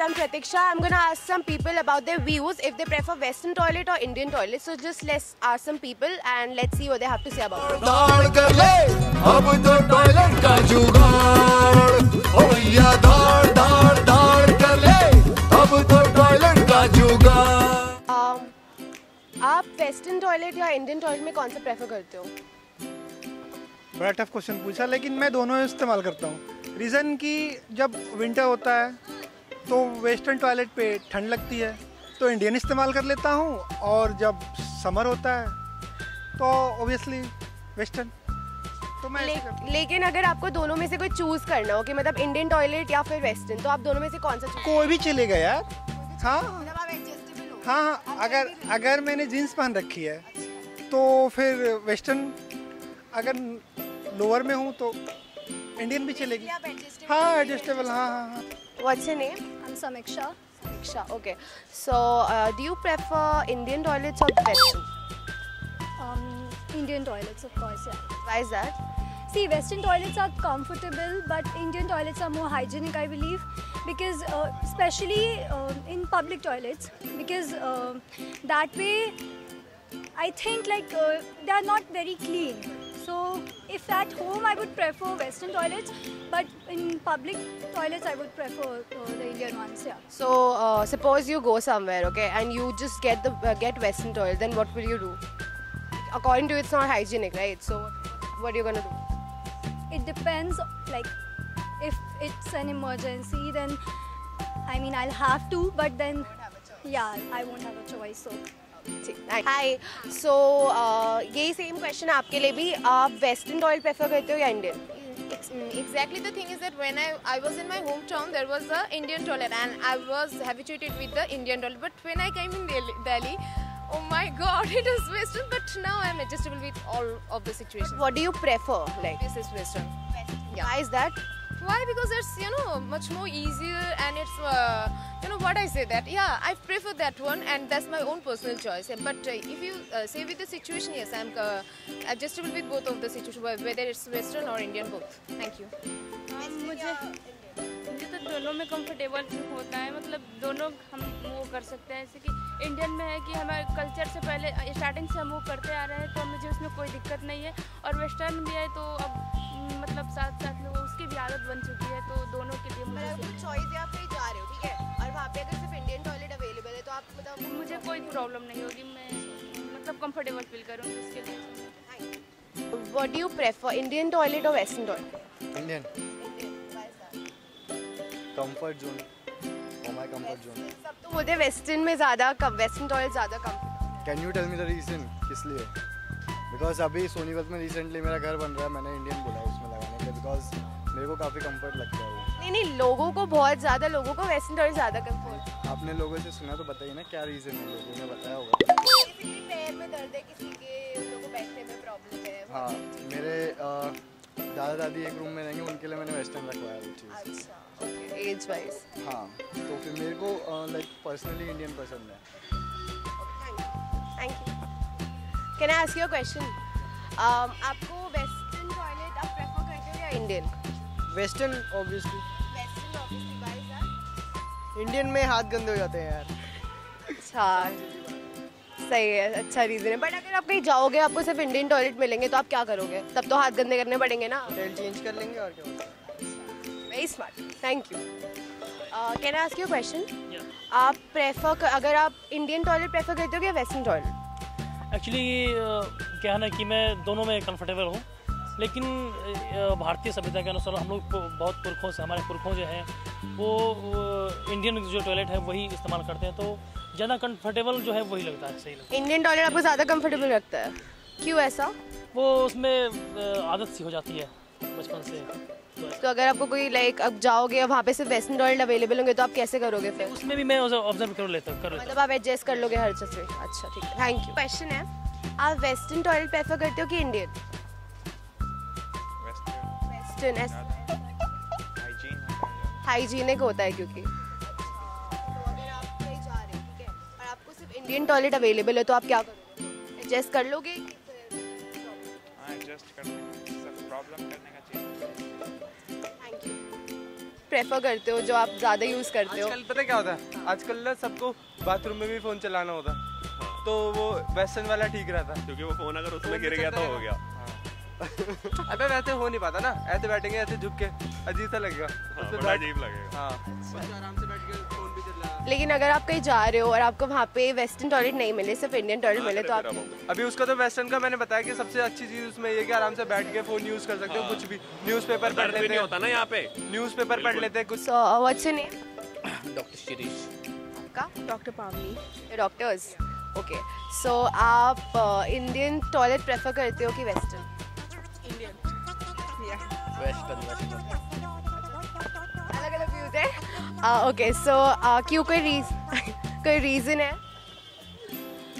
guys, I'm Pratiksha. I'm gonna ask some people about their views if they prefer Western toilet or Indian toilet. So just let's ask some people and let's see what they have to say about it. दाड़ कर ले अब तो toilet का जुगाड़ ओ भैया दाड़ दाड़ दाड़ कर ले अब तो टॉयलेट का जुगाड़ Um, आप वेस्टर्न टॉयलेट या इंडियन टॉयलेट में कौन सा प्रेफर करते हो बड़ा टफ क्वेश्चन पूछा लेकिन मैं दोनों इस्तेमाल करता हूँ रीज़न कि जब विंटर होता है तो वेस्टर्न टॉयलेट पे ठंड लगती है तो इंडियन इस्तेमाल कर लेता हूँ और जब समर होता है तो ओबियसली वेस्टर्न तो मैं ले। लेकिन अगर आपको दोनों में से कोई चूज़ करना हो कि मतलब इंडियन टॉयलेट या फिर वेस्टर्न तो आप दोनों में से कौन सा कोई भी चलेगा यार। हाँ। मतलब हो। हाँ अगर अगर मैंने जीन्स पहन रखी है तो फिर वेस्टर्न अगर लोअर में हूँ तो इंडियन भी चलेगी। हाँ एडजस्टेबल हाँ हाँ हाँ। What's your I'm Samiksha. Okay. So, uh, do you prefer Indian toilets or Western? Um, Indian toilets, of course, yeah. Why is that? See, Western toilets are comfortable, but Indian toilets are more hygienic, I believe, because uh, especially uh, in public toilets, because uh, that way, I think like uh, they are not very clean. So, if at home I would prefer Western toilets, but in public toilets I would prefer uh, the Indian ones. Yeah. So, uh, suppose you go somewhere, okay, and you just get the uh, get Western toilet, then what will you do? According to you, it's not hygienic, right? So, what are you gonna do? it depends like if it's an emergency then i mean i'll have to but then yeah i won't have a choice so hi so यही same question आपके लिए भी आप western toilet prefer करते हो या Indian Mm, Exactly the thing is that when I, I was in my hometown, there was a Indian toilet and I was habituated with the Indian toilet. But when I came in Delhi, oh my god, it was Western. But now I am adjustable with all of the situations. What do you prefer? Like, This is Western. Western. Yeah. why is that? Why? Because it's you know much more easier and it's uh, you know what I say that yeah I prefer that one and that's my own personal choice. But uh, if you uh, say with the situation, yes, I'm uh, adjustable with both of the situation, whether it's Western or Indian both. Thank you. हाँ, मुझे तो दोनों में comfortable होता है मतलब दोनों हम वो कर सकते हैं जैसे कि इंडियन में है कि हमारे कल्चर से पहले स्टार्टिंग से हम वो करते आ रहे हैं तो मुझे उसमें कोई दिक्कत नहीं है और वेस्टर्न भी है तो अब मतलब साथ साथ में वो उसकी भी आदत बन चुकी है तो दोनों के लिए मुझे मतलब चॉइस आप कहीं जा रहे हो ठीक है? और वहाँ पे अगर सिर्फ़ इंडियन टॉयलेट अवेलेबल है तो आप मतलब मुझे कोई प्रॉब्लम नहीं होगी मैं मतलब कंफर्टेबल फील करूँगी उसके लिए। What do you prefer Indian toilet और western toilet Indian comfort zone for my comfort zone सब तो बोलते हैं वेस्टर्न में ज़्यादा कम वेस्टर्न टॉयलेट ज़्यादा कम। Can you tell me the reason किस लिए? बिकॉज़ अभी सोनीपत में रिसेंटली मेरा घर बन रहा है मैंने इंडियन बोला है का बिकॉज़ मेरे को काफ़ी कंफर्ट लगता है वो। नहीं नहीं लोगों को बहुत ज़्यादा लोगों को वेस्टर्न टॉयलेट ज़्यादा कंफर्ट आपने लोगों से सुना तो बताइए ना क्या रीज़न है लोगों ने बताया होगा? बेसिकली पैर में दर्द है किसी के उन लोगों को बैठने में प्रॉब्लम है हाँ मेरे दादा दादी एक रूम में रहेंगे उनके लिए मैंने वेस्टर्न रखवाया वो चीज़। अच्छा एज वाइज हाँ तो फिर मेरे को लाइक पर्सनली इंडियन पसंद है। Thank you can I ask you question आपको वेस्टर्न या Indian western obviously western obviously is that Indian में हाथ गंदे हो जाते हैं यार। अच्छा सही है अच्छा रीजन है। बट अगर आप कहीं जाओगे आपको सिर्फ़ इंडियन टॉयलेट मिलेंगे तो आप क्या करोगे? तब तो हाथ गंदे करने पड़ेंगे ना। होटल चेंज कर लेंगे और क्या very smart thank you can I ask you question आप प्रेफर अगर आप इंडियन टॉयलेट प्रेफर करते हो या वेस्टर्न टॉयलेट एक्चुअली क्या है ना कि मैं दोनों में कंफर्टेबल हूँ। लेकिन भारतीय सभ्यता के अनुसार हम लोग बहुत पुरखों से हमारे पुरखों जो हैं वो इंडियन जो टॉयलेट है वही इस्तेमाल करते हैं तो ज़्यादा कंफर्टेबल जो है वही लगता है सही लगता है। इंडियन टॉयलेट आपको ज़्यादा कंफर्टेबल लगता है? क्यों ऐसा? वो उसमें आदत सी हो जाती है बचपन से। तो अगर आपको कोई लाइक अब जाओगे वहाँ पे सिर्फ़ वेस्टर्न टॉयलेट अवेलेबल होंगे तो आप कैसे करोगे फिर? उसमें भी मैं ऑब्ज़र्व कर लेता कर लेता। मतलब आप एडजस्ट कर लोगे हर चीज़ से। अच्छा ठीक है। थैंक यू क्वेश्चन है आप वेस्टर्न टॉयलेट प्रेफर करते हो कि इंडियन वेस्टर्न हाइजीनिक होता है क्योंकि। हो है आपको सिर्फ़ इंडियन टॉयलेट अवेलेबल है तो आप क्या करोगे? एडजस्ट कर लोगे? कि फिर हाँ। प्रेफर करते हो जो आप ज़्यादा यूज़ करते हो? आजकल पता क्या होता है? आजकल ना सबको बाथरूम में भी फ़ोन चलाना होता है। तो वो वेस्टर्न वाला ठीक रहता है। क्योंकि वो फ़ोन अगर उसमें गिर गया तो हो गया। अबे वैसे हो नहीं पाता ना ऐसे बैठेंगे ऐसे झुक के अजीब सा लगेगा। हाँ, अजीब लगेगा। हाँ। आराम से बैठ के फ़ोन भी चल। लेकिन अगर आप कहीं जा रहे हो और आपको वहाँ पे वेस्टर्न टॉयलेट नहीं मिले सिर्फ़ इंडियन टॉयलेट मिले तो आप अभी उसका तो वेस्टर्न का मैंने बताया कि सबसे अच्छी चीज़ उसमें ये कि आराम से बैठ के फ़ोन यूज़ कर सकते हो कुछ भी। न्यूज़पेपर पढ़ लेते नहीं होता ना यहाँ पे। न्यूज़पेपर पढ़ लेते हैं कुछ। What's your name doctor Shirish. आपका? डॉक्टर पावनी। डॉक्टर्स ओके सो आप इंडियन टॉयलेट प्रेफर करते हो कि वेस्टर्न वेस्टर्न वेस्टर्न अलग अलग व्यूज़ है। ओके सो क्यों कोई रीज कोई रीज़न है?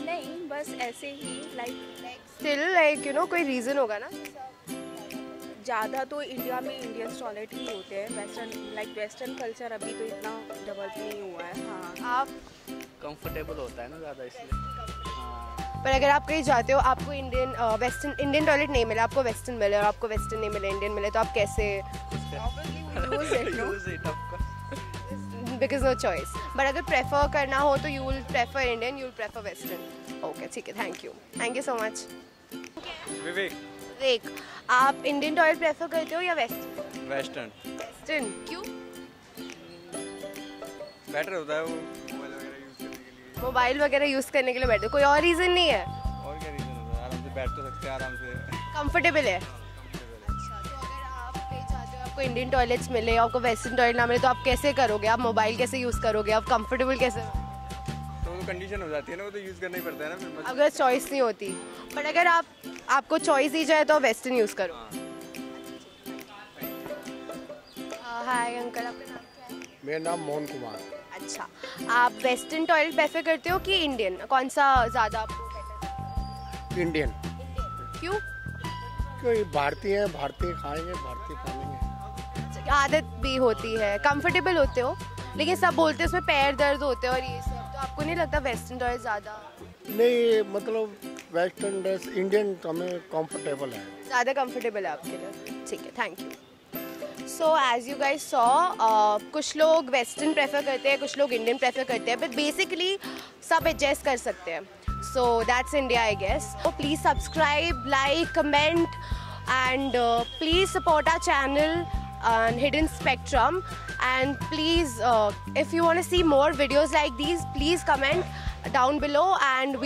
नहीं बस ऐसे ही like still like you know कोई रीज़न होगा ना? ज़्यादा तो इंडिया में इंडियन टॉयलेट ही होते हैं। वेस्टर्न लाइक वेस्टर्न कल्चर अभी तो इतना डेवलप नहीं हुआ है। हाँ। आप? कंफर्टेबल होता है ना ज़्यादा इसलिए। पर अगर आप कहीं जाते हो आपको इंडियन वेस्टर्न इंडियन टॉयलेट नहीं मिला आपको वेस्टर्न मिले और आपको वेस्टर्न नहीं मिले इंडियन मिले तो आप कैसे बिकॉज़ नो चॉइस बट अगर प्रेफर करना हो तो you will prefer Indian you will prefer western okay ठीक है thank you thank you so much Vivek देख आप इंडियन टॉयलेट प्रेफर करते हो या वेस्टर्न वेस्टर्न वेस्टर्न क्यों? बेटर होता है वो. मोबाइल वगैरह यूज़ करने के लिए बैठे कोई और रीज़न नहीं है? और क्या रीजन होता है? आराम से बैठ तो सकते हैं आराम से। कंफर्टेबल है? अच्छा तो हो आपको इंडियन टॉयलेट्स मिले आपको वेस्टर्न टॉयलेट ना मिले तो आप कैसे करोगे? आप मोबाइल कैसे यूज़ करोगे? आप कंफर्टेबल कैसे तो वो कंडीशन हो जाती है ना वो तो यूज़ करना ही पड़ता है ना फिर अगर चॉइस नहीं होती बट अगर आप आपको चॉइस दी जाए तो वेस्टर्न यूज़ करो। हाय अंकल आपका नाम? है मेरा नाम मोहन कुमार। अच्छा आप वेस्टर्न टॉयलेट प्रेफर करते हो कि इंडियन कौन सा ज़्यादा आपको इंडियन क्यों? क्योंकि भारतीय हैं भारतीय खाएँगे भारतीय पालेंगे आदत भी होती है। कंफर्टेबल होते हो? लेकिन सब बोलते हैं उसमें पैर दर्द होते हैं और ये सब तो आपको नहीं लगता वेस्टर्न टॉयलेट ज़्यादा? नहीं मतलब वेस्टर्न ड्रेस इंडियन हमें कंफर्टेबल है। ज़्यादा कंफर्टेबल है आपके लिए। ठीक है thank you so as you guys saw कुछ लोग वेस्टर्न प्रेफर करते हैं कुछ लोग इंडियन प्रेफर करते हैं बट बेसिकली सब एडजस्ट कर सकते हैं so that's India I guess तो please subscribe like comment and please support our channel hidden spectrum and please if you want see more videos like these please comment down below and